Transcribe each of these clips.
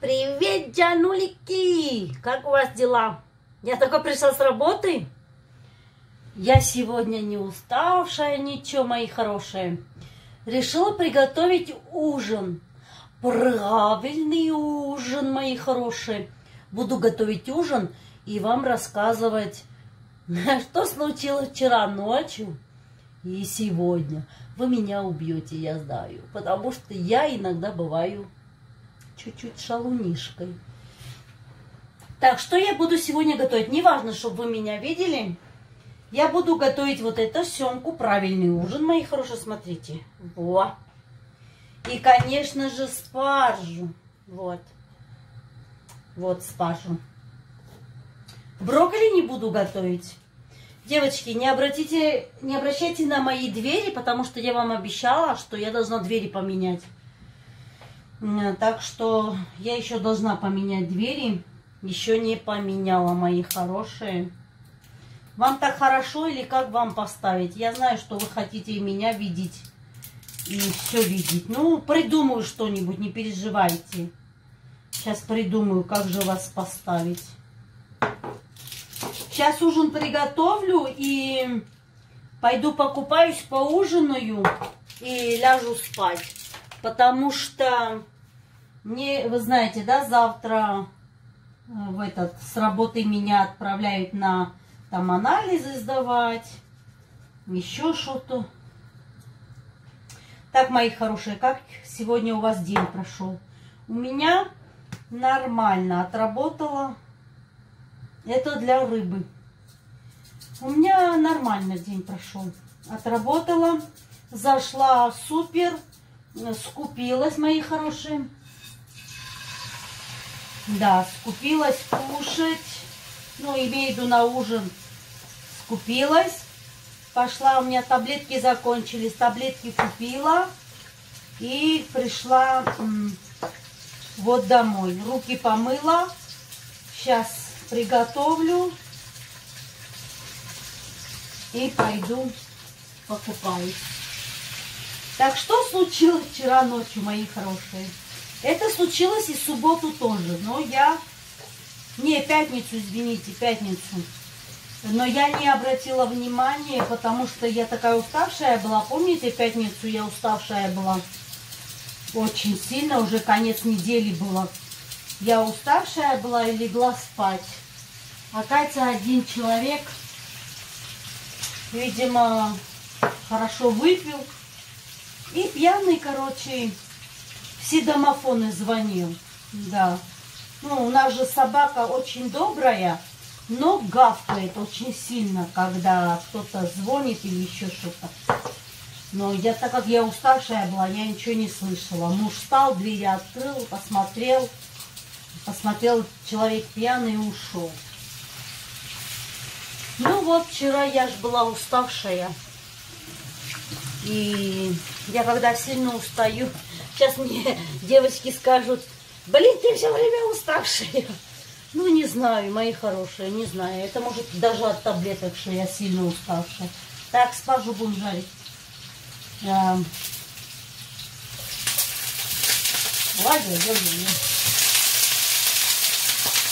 Привет, Джанулики! Как у вас дела? Я только пришла с работы. Я сегодня не уставшая, ничего, мои хорошие. Решила приготовить ужин. Правильный ужин, мои хорошие. Буду готовить ужин и вам рассказывать, что случилось вчера ночью и сегодня. Вы меня убьете, я знаю, потому что я иногда бываю чуть-чуть шалунишкой. Так, что я буду сегодня готовить? Неважно, чтобы вы меня видели. Я буду готовить вот эту семку, правильный ужин, мои хорошие, смотрите. Во. И, конечно же, спаржу. Вот. Вот спаржу. Брокколи не буду готовить. Девочки, не, обратите, не обращайте на мои двери, потому что я вам обещала, что я должна двери поменять. Так что я еще должна поменять двери. Еще не поменяла, мои хорошие. Вам так хорошо или как вам поставить? Я знаю, что вы хотите меня видеть и все видеть. Ну, придумаю что-нибудь, не переживайте. Сейчас придумаю, как же вас поставить. Сейчас ужин приготовлю и пойду покупаюсь, поужинаю и ляжу спать. Потому что мне, вы знаете, да, завтра э, в этот, с работы меня отправляют на там анализы сдавать, еще что-то. Так, мои хорошие, как сегодня у вас день прошел? У меня нормально отработала. Это для рыбы. У меня нормально день прошел. Отработала, зашла супер, скупилась, мои хорошие. Да, скупилась кушать. Ну, имею в виду на ужин. Скупилась. Пошла, у меня таблетки закончились. Таблетки купила. И пришла вот домой. Руки помыла. Сейчас приготовлю. И пойду покупаюсь. Так что случилось вчера ночью, мои хорошие? Это случилось и в субботу тоже. Но я... Не, пятницу, извините, пятницу. Но я не обратила внимания, потому что я такая уставшая была. Помните, пятницу я уставшая была? Очень сильно, уже конец недели было. Я уставшая была и легла спать. Оказывается, один человек, видимо, хорошо выпил. И пьяный, короче, все домофоны звонил. Да. Ну, у нас же собака очень добрая, но гавкает очень сильно, когда кто-то звонит или еще что-то. Но я, так как я уставшая была, я ничего не слышала. Муж встал, двери открыл, посмотрел. Посмотрел, человек пьяный и ушел. Ну вот, вчера я же была уставшая. И я когда сильно устаю, Сейчас мне девочки скажут, блин, ты все время уставшая. Ну, не знаю, мои хорошие, не знаю. Это может даже от таблеток, что я сильно уставшая. Так, спажу будем жарить. Ладно, ладно.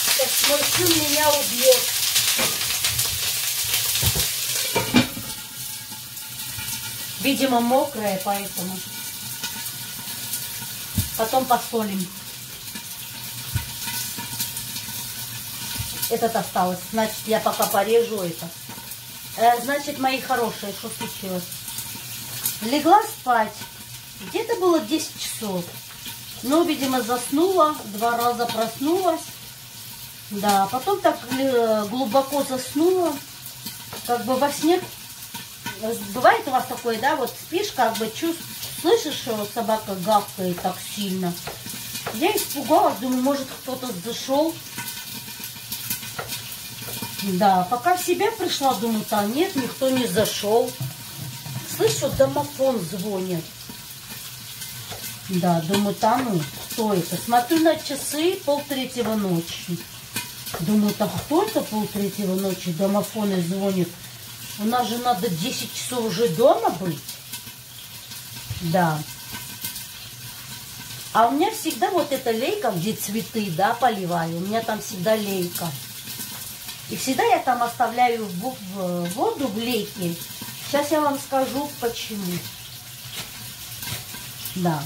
Сейчас мой сын меня убьет. Видимо, мокрая, поэтому... Потом посолим. Этот осталось. Значит, я пока порежу это. Э, значит, мои хорошие, что случилось? Легла спать. Где-то было 10 часов. Но, видимо, заснула. Два раза проснулась. Да, потом так э, глубоко заснула. Как бы во сне... Бывает у вас такое, да, вот спишь, как бы чувствуешь слышишь, что собака гавкает так сильно. Я испугалась, думаю, может кто-то зашел. Да, пока в себя пришла, думаю, а нет, никто не зашел. Слышу, домофон звонит. Да, думаю, там ну, кто это? Смотрю на часы, полтретьего ночи. Думаю, там кто это полтретьего ночи? Домофоны звонит. У нас же надо 10 часов уже дома быть. Да. А у меня всегда вот эта лейка, где цветы, да, поливаю, у меня там всегда лейка. И всегда я там оставляю в воду в лейке. Сейчас я вам скажу, почему. Да.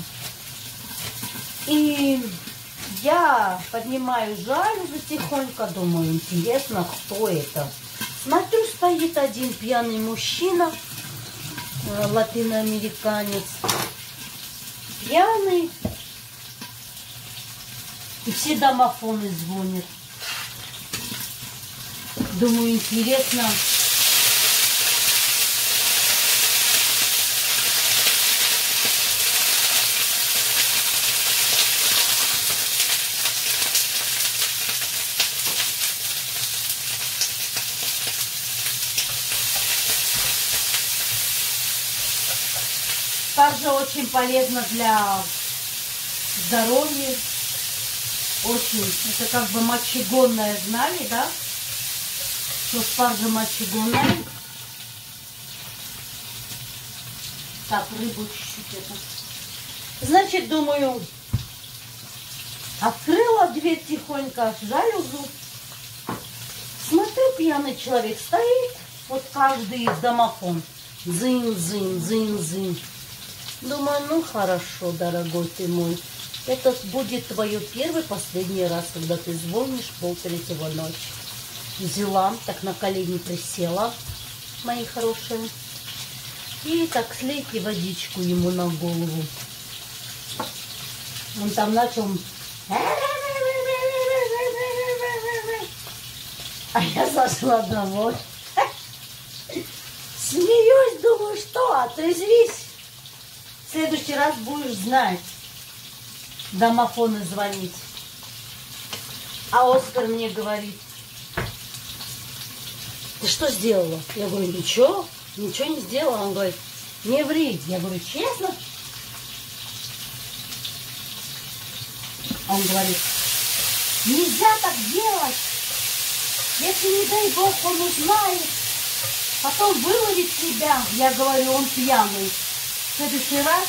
И я поднимаю жалюзи тихонько, думаю, интересно, кто это. Смотрю, стоит один пьяный мужчина, э, латиноамериканец. Пьяный. И все домофоны звонят. Думаю, интересно, очень полезно для здоровья. Очень. Это как бы мочегонное, знали, да? Что спаржа мочегонная. Так, рыбу чуть-чуть это. Значит, думаю, открыла дверь тихонько, жалюзу. Смотрю, пьяный человек стоит, вот каждый домофон. Зын-зын, зын-зын. Думаю, ну хорошо, дорогой ты мой. Это будет твое первый последний раз, когда ты звонишь пол третьего ночи. Взяла, так на колени присела, мои хорошие. И так слейте водичку ему на голову. Он там начал... А я зашла домой. Смеюсь, думаю, что, отрезвись. Следующий раз будешь знать, домофоны звонить. А Оскар мне говорит, ты что сделала? Я говорю, ничего, ничего не сделала. Он говорит, не ври. Я говорю, честно? Он говорит, нельзя так делать. Если, не дай бог, он узнает, потом выловит тебя. Я говорю, он пьяный следующий раз,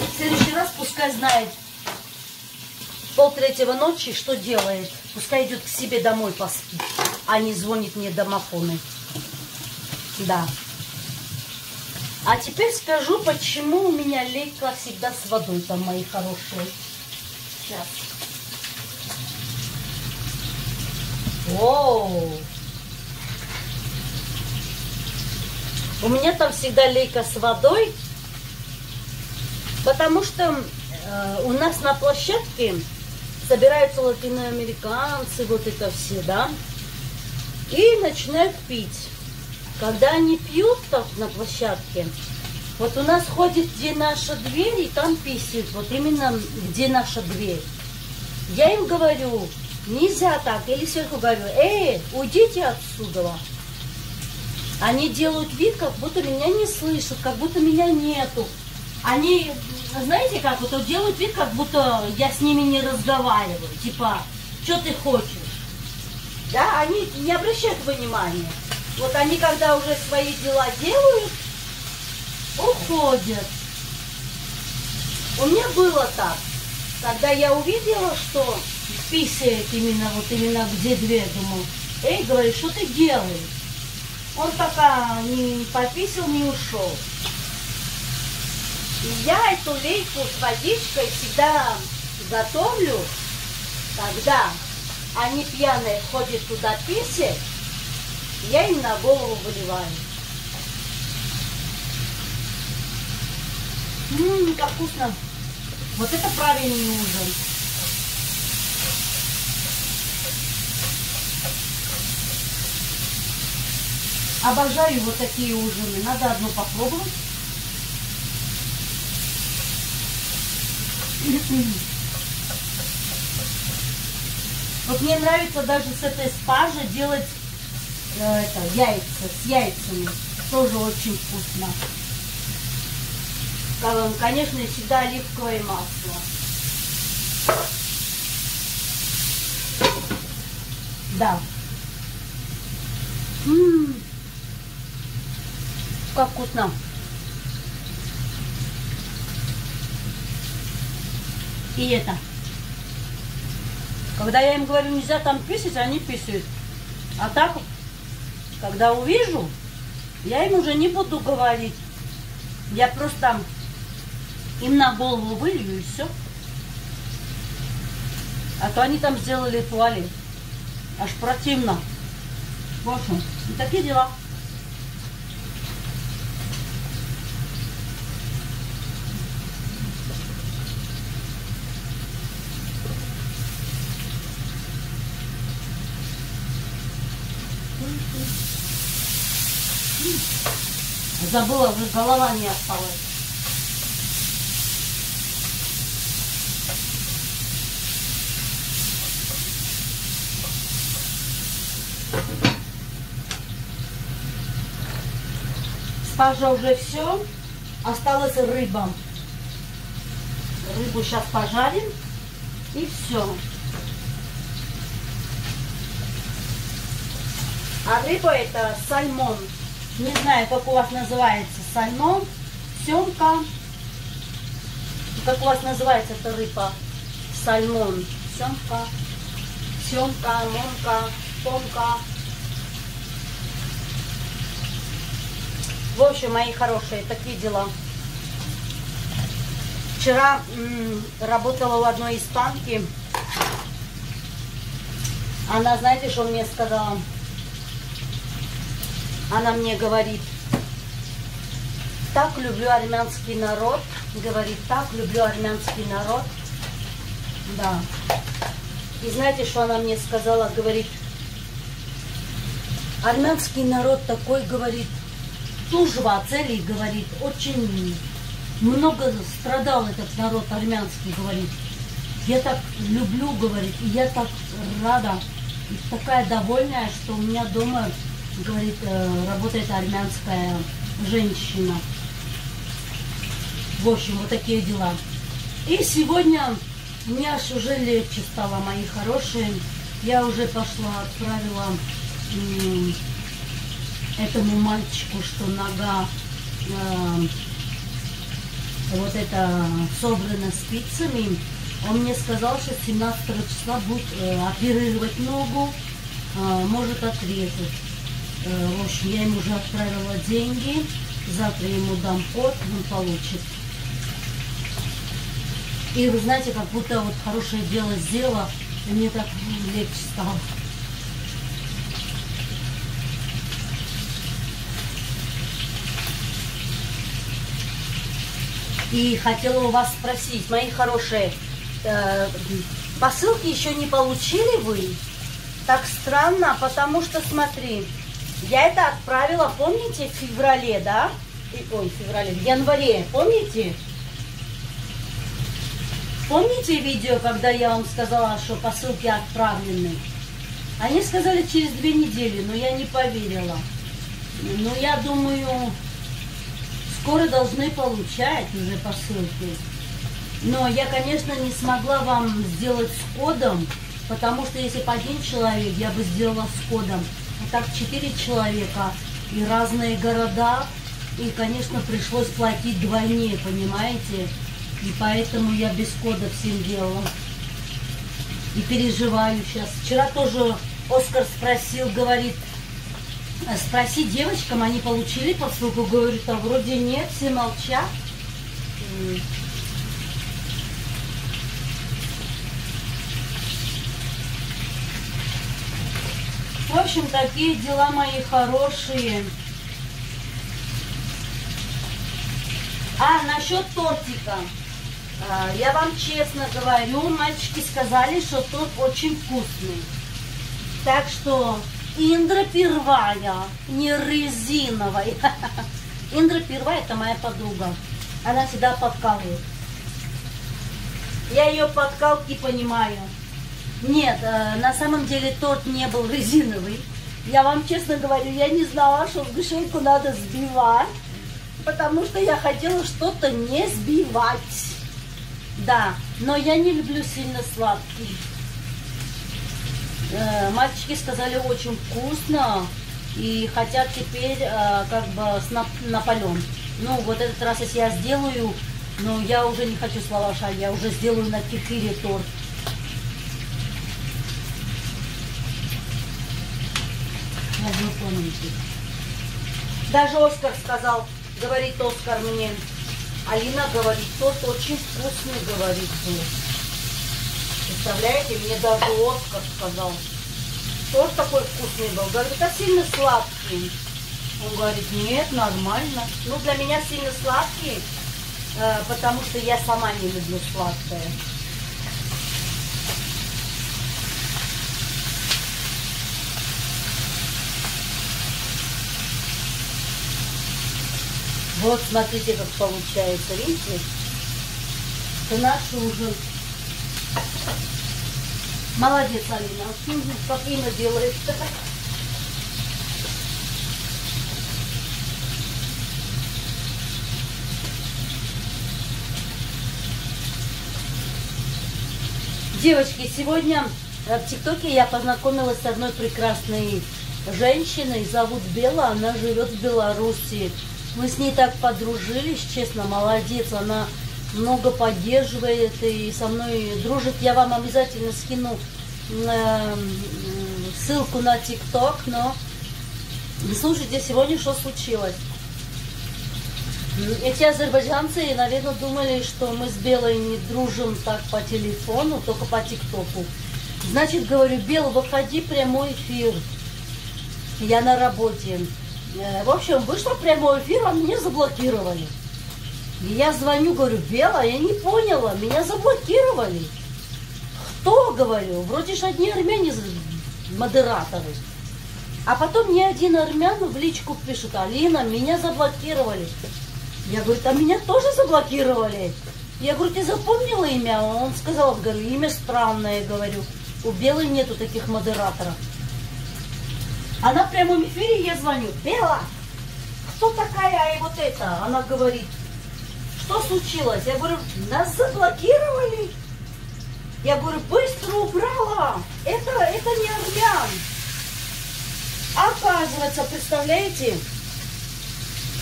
в следующий раз пускай знает пол третьего ночи, что делает. Пускай идет к себе домой поспит, а не звонит мне домофоны. Да. А теперь скажу, почему у меня лейка всегда с водой там, мои хорошие. Сейчас. Оу! У меня там всегда лейка с водой, потому что э, у нас на площадке собираются латиноамериканцы, вот это все, да, и начинают пить. Когда они пьют так на площадке, вот у нас ходит, где наша дверь, и там писают, вот именно где наша дверь. Я им говорю, нельзя так, или сверху говорю, эй, уйдите отсюда. Они делают вид, как будто меня не слышат, как будто меня нету. Они, знаете как, вот делают вид, как будто я с ними не разговариваю. Типа, что ты хочешь? Да, они не обращают внимания. Вот они, когда уже свои дела делают, уходят. У меня было так. Когда я увидела, что писает именно вот именно где дверь, думаю, эй, говорит, что ты делаешь? Он пока не пописал, не ушел. И я эту лейку с водичкой всегда готовлю, когда они пьяные ходят туда писать, я им на голову выливаю. Ммм, как вкусно. Вот это правильный ужин. Обожаю вот такие ужины. Надо одну попробовать. Вот мне нравится даже с этой спажи делать э, это, яйца, с яйцами. Тоже очень вкусно. Конечно, всегда оливковое масло. Да. М-м-м как вкусно. И это. Когда я им говорю, нельзя там писать, они писают. А так, когда увижу, я им уже не буду говорить. Я просто им на голову вылью и все. А то они там сделали туалет. Аж противно. В общем, и такие дела. Забыла, уже голова не осталась. Спажа уже все. Осталась рыба. Рыбу сейчас пожарим. И все. А рыба это сальмон. Не знаю, как у вас называется. Сальмон, семка. Как у вас называется эта рыба? Сальмон, семка, семка, монка, томка. В общем, мои хорошие, такие дела. Вчера работала у одной испанки. Она, знаете, что мне сказала? Она мне говорит, так люблю армянский народ. Говорит, так люблю армянский народ. Да. И знаете, что она мне сказала? Говорит, армянский народ такой, говорит, Тужва целей, говорит, очень много страдал этот народ армянский, говорит. Я так люблю, говорит, и я так рада, и такая довольная, что у меня дома, говорит, э, работает армянская женщина. В общем, вот такие дела. И сегодня мне аж уже легче стало, мои хорошие. Я уже пошла, отправила этому мальчику, что нога э, вот это собрана спицами, он мне сказал, что 17 числа будет э, оперировать ногу, э, может отрезать. Э, в общем, я ему уже отправила деньги, завтра ему дам код, он получит. И вы знаете, как будто вот хорошее дело сделала, мне так легче стало. И хотела у вас спросить, мои хорошие, э, посылки еще не получили вы? Так странно, потому что, смотри, я это отправила, помните, в феврале, да? И, ой, в феврале, в январе, помните? Помните видео, когда я вам сказала, что посылки отправлены? Они сказали через две недели, но я не поверила. Но я думаю, скоро должны получать уже посылки. Но я, конечно, не смогла вам сделать с кодом, потому что если бы один человек, я бы сделала с кодом. А так четыре человека и разные города, и, конечно, пришлось платить двойне, понимаете? И поэтому я без кода всем делала. И переживаю сейчас. Вчера тоже Оскар спросил, говорит, Спроси девочкам, они получили посылку? Говорит, а вроде нет, все молчат. В общем, такие дела мои хорошие. А, насчет тортика. А, я вам честно говорю, мальчики сказали, что торт очень вкусный. Так что Индра Первая, не резиновая. Индра Первая это моя подруга. Она всегда подкалывает. Я ее подкалки понимаю. Нет, э, на самом деле торт не был резиновый. Я вам честно говорю, я не знала, что сгущенку надо сбивать, потому что я хотела что-то не сбивать. Да, но я не люблю сильно сладкий. Э, мальчики сказали очень вкусно и хотят теперь э, как бы с Наполеон. Ну, вот этот раз, если я сделаю, Но я уже не хочу с лаваша, я уже сделаю на кефире торт. Тоненький. Даже Оскар сказал, говорит Оскар мне, Алина говорит, торт очень вкусный, говорит был. Представляете, мне даже Оскар сказал. Торт такой вкусный был. Говорит, это сильно сладкий. Он говорит, нет, нормально. Ну, для меня сильно сладкий, э, потому что я сама не люблю сладкое. Вот, смотрите, как получается, видите? Это наш ужин. Молодец, Алина. Спокойно делает. Девочки, сегодня в ТикТоке я познакомилась с одной прекрасной женщиной. Зовут Бела, она живет в Беларуси. Мы с ней так подружились, честно, молодец. Она много поддерживает и со мной дружит. Я вам обязательно скину э, ссылку на ТикТок, но слушайте, сегодня что случилось? Эти азербайджанцы, наверное, думали, что мы с Белой не дружим так по телефону, только по ТикТоку. Значит, говорю, Бел, выходи прямой эфир. Я на работе. Э, в общем, вышла прямой эфир, а меня заблокировали. И я звоню, говорю, Бела, я не поняла, меня заблокировали. Кто, говорю, вроде же одни армяне модераторы. А потом мне один армян в личку пишет, Алина, меня заблокировали. Я говорю, а меня тоже заблокировали. Я говорю, ты запомнила имя? Он сказал, говорю, имя странное, говорю. У Белой нету таких модераторов. Она в прямом эфире, я звоню. Бела, кто такая и вот это? Она говорит, что случилось? Я говорю, нас заблокировали. Я говорю, быстро убрала. Это, это не армян. Оказывается, представляете,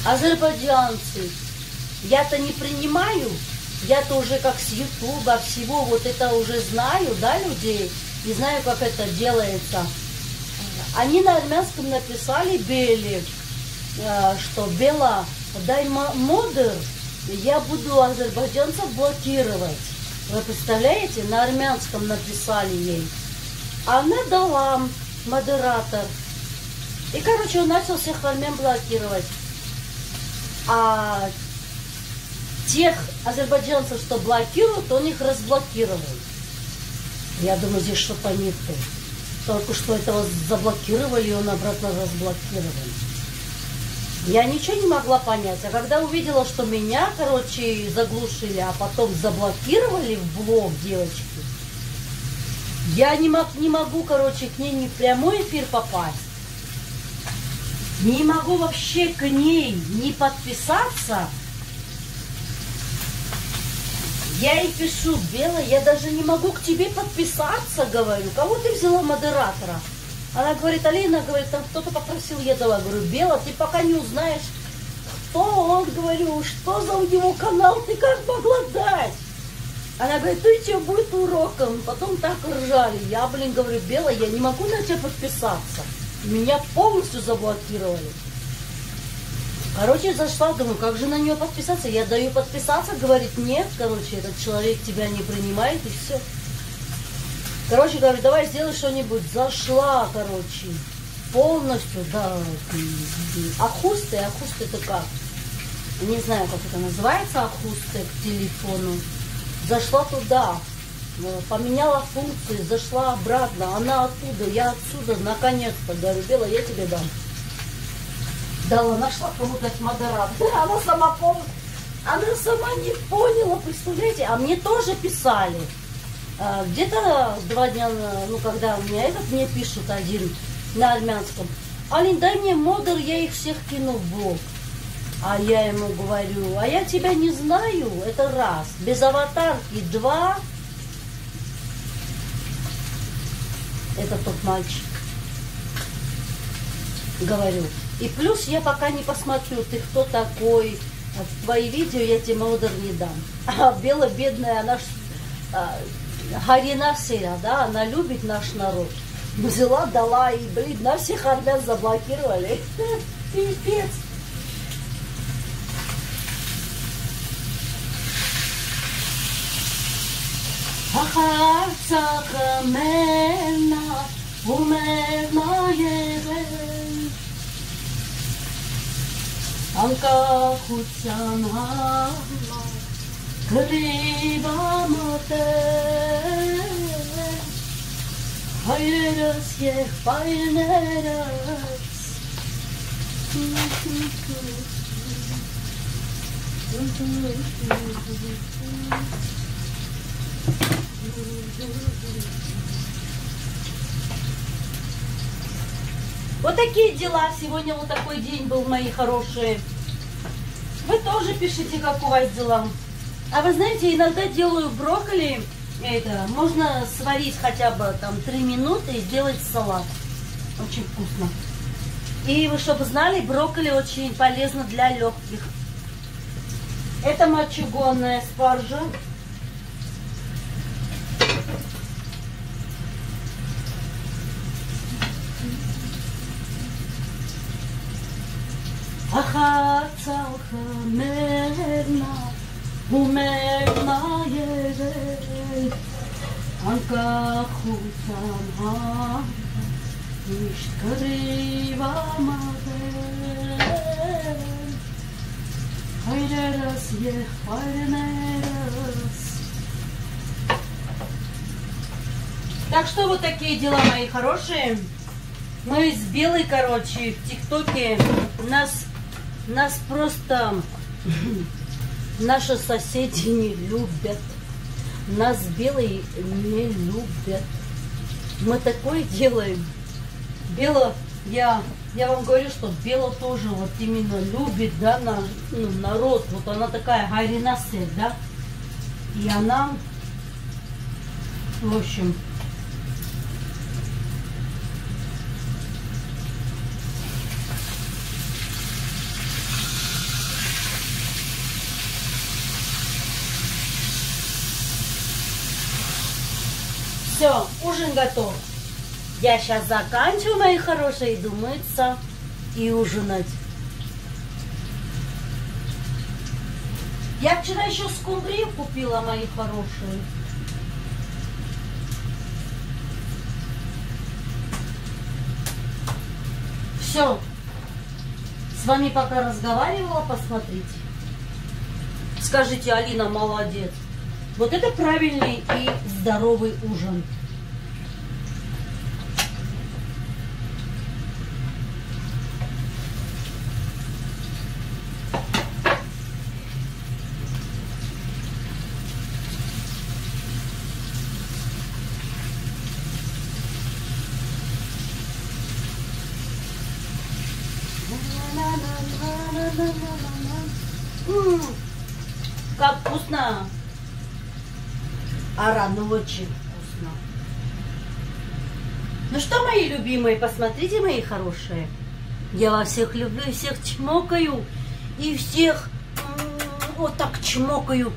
азербайджанцы, я-то не принимаю, я-то уже как с Ютуба, всего вот это уже знаю, да, людей, и знаю, как это делается. Они на армянском написали Бели, э, что Бела, дай модер, я буду азербайджанцев блокировать. Вы представляете, на армянском написали ей. Она дала модератор. И, короче, он начал всех армян блокировать. А тех азербайджанцев, что блокируют, он их разблокировал. Я думаю, здесь что-то не то. Только что этого заблокировали, и он обратно разблокировал. Я ничего не могла понять. А когда увидела, что меня, короче, заглушили, а потом заблокировали в блог девочки, я не, мог, не могу, короче, к ней не в прямой эфир попасть. Не могу вообще к ней не подписаться. Я ей пишу, Бела, я даже не могу к тебе подписаться, говорю. Кого ты взяла модератора? Она говорит, Алина, говорит, там кто-то попросил, я дала. Говорю, Бела, ты пока не узнаешь, кто он, говорю, что за у него канал, ты как могла дать? Она говорит, и что, будет уроком. Потом так ржали. Я, блин, говорю, Бела, я не могу на тебя подписаться. Меня полностью заблокировали. Короче, зашла, думаю, как же на нее подписаться? Я даю подписаться, говорит, нет, короче, этот человек тебя не принимает, и все. Короче, говорю, давай сделай что-нибудь. Зашла, короче, полностью, да. Ахусты, ахусты это как? Не знаю, как это называется, ахусты к телефону. Зашла туда, э, поменяла функции, зашла обратно. Она оттуда, я отсюда, наконец-то. Говорю, Бела, я тебе дам. Дала, нашла кому дать модератор. Да, она сама помнит. Она сама не поняла, представляете? А мне тоже писали. А, где-то два дня, ну, когда у меня этот мне пишут один на армянском. Алин, дай мне модер, я их всех кину в блог. А я ему говорю, а я тебя не знаю, это раз. Без аватарки два. Это тот мальчик. Говорю. И плюс я пока не посмотрю, ты кто такой, Вот твои видео я тебе молодор не дам. А Бела бедная, она ж а, Гарина Сера, да, она любит наш народ. Взяла, дала и, блин, на всех армян заблокировали. Пипец. Ахарцах мена умена anka khutsan ha kaliba mate hayras ye bayneras Thank you. Вот такие дела. Сегодня вот такой день был, мои хорошие. Вы тоже пишите, как у вас дела. А вы знаете, иногда делаю брокколи. Это можно сварить хотя бы там 3 минуты и сделать салат. Очень вкусно. И вы чтобы знали, брокколи очень полезно для легких. Это мочегонная спаржа. Так что вот такие дела, мои хорошие. Мы с Белой, короче, в ТикТоке. Нас нас просто наши соседи не любят. Нас белые не любят. Мы такое делаем. Бело, я, я вам говорю, что Бело тоже вот именно любит, да, на, ну, народ. Вот она такая гаринасе, да. И она, в общем, Все, ужин готов. Я сейчас заканчиваю, мои хорошие, иду мыться и ужинать. Я вчера еще скумбрию купила, мои хорошие. Все. С вами пока разговаривала, посмотрите. Скажите, Алина молодец. Вот это правильный и здоровый ужин. Как вкусно! А рано очень вкусно. Ну что, мои любимые, посмотрите, мои хорошие. Я вас всех люблю, всех чмокаю. И всех вот так чмокаю.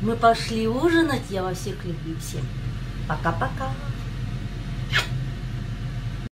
Мы пошли ужинать. Я вас всех люблю всем. Пока-пока.